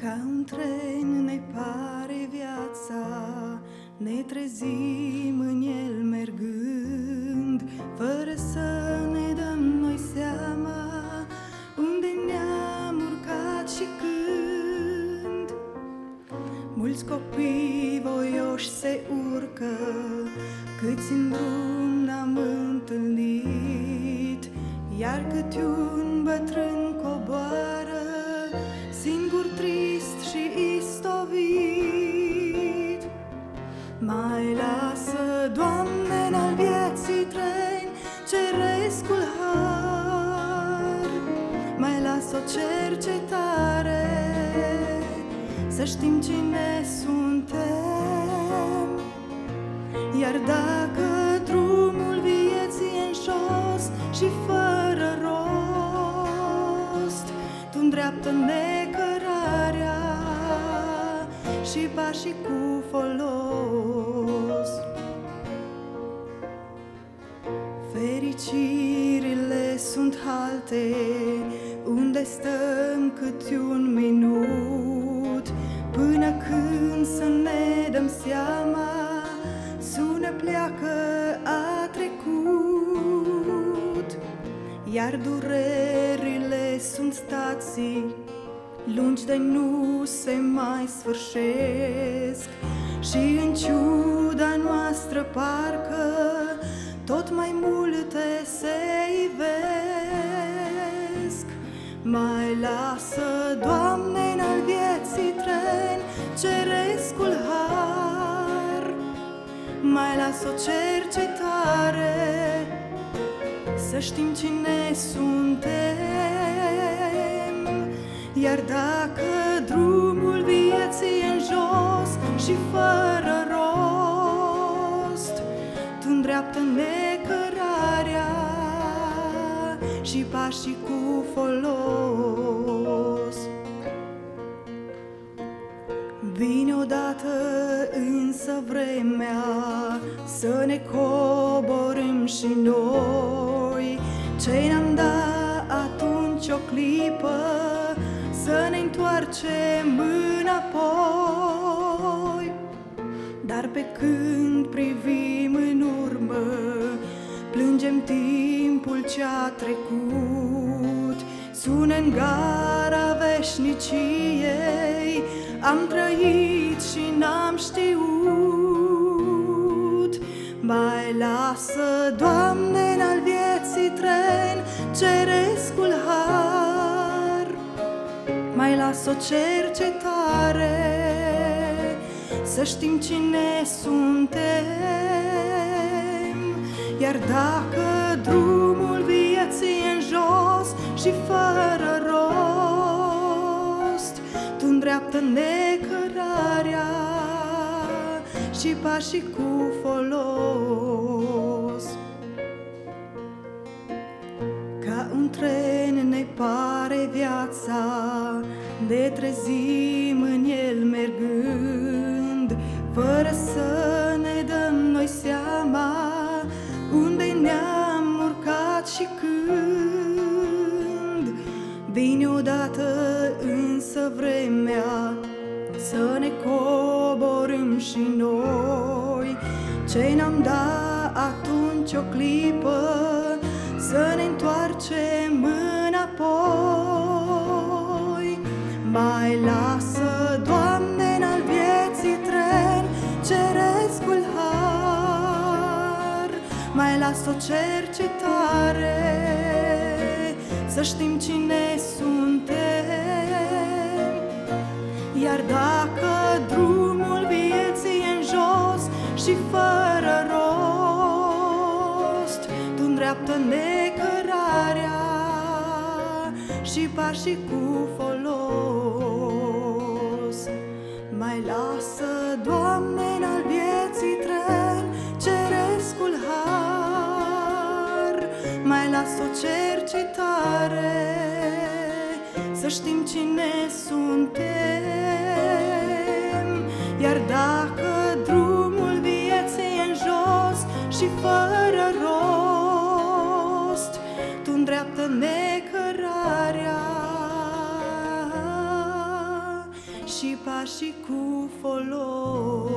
Ca un tren ne pare viața, ne trezim în el mergând, fără să ne dăm noi seama unde ne-am urcat și când. Mulți copii voioși se urcă, câți în drum n-am întâlnit, iar cât un bătrân coboară, singur trist și istovit. Mai lasă, Doamne, în al vieții tren, cerescul har, mai lasă o cercetare, să știm cine suntem, iar dacă drumul vieții e în jos și fără rost, tu îndreaptă necărarea și pașii cu folos. Fericirile sunt halte unde stăm câte un minut Până când să ne dăm seama sună pleacă a trecut Iar durerile sunt stații lungi de nu se mai sfârșesc. Și în ciuda noastră parcă tot mai multe se ivesc. Mai lasă, Doamne, în al vieții tren cerescul har. Mai lasă o cercetare să știm cine suntem Iar dacă drumul vieții e în jos și fără rost Tu îndreaptă necărarea și pașii cu folos. Vine odată însă vremea să ne coborâm și noi. Ce ne-am dat atunci o clipă să ne întoarcem înapoi Dar pe când privim în urmă Plângem timpul ce-a trecut. Sună în gara veșniciei Am trăit și n-am știut. Mai lasă, Doamne, în al vieții tren Cerescul Mai lasă o cercetare Să știm cine suntem. Iar dacă drumul vieții e în jos și fără rost Tu îndreaptă necărarea și pașii cu folos un tren ne pare viața Ne trezim în el mergând Fără să ne dăm noi seama Unde ne-am urcat și când. Vine odată însă vremea Să ne coborâm și noi. Ce n-am dat atunci o clipă Să ne întoarcem înapoi. Mai lasă, Doamne, în al vieții tren Cerescul har. Mai lasă o cercetare Să știm cine suntem. Iar dacă drumul vieții e în jos și fără Tu îndreaptă necărarea și pașii cu folos. Mai lasă, Doamne, în al vieții tren Cerescul har. Mai lasă o cercetare Să știm cine suntem și pașii cu folos.